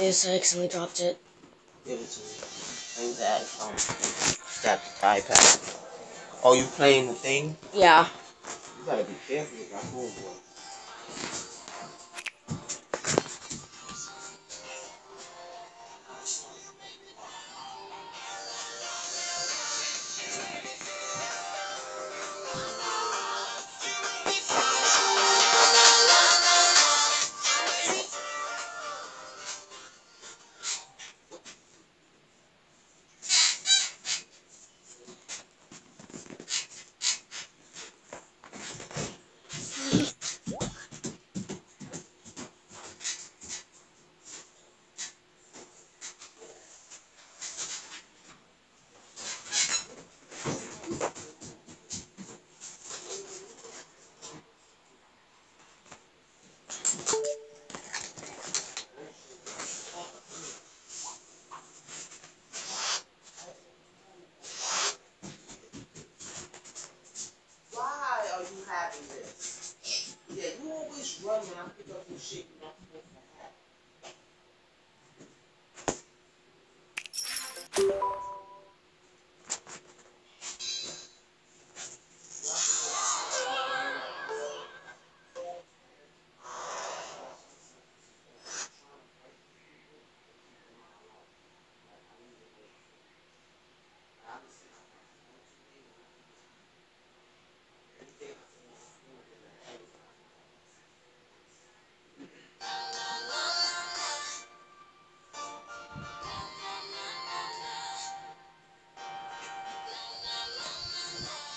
I accidentally dropped it. Give it to me. That from Step the iPad. Oh, you playing the thing? Yeah. You gotta be careful with phone, boy.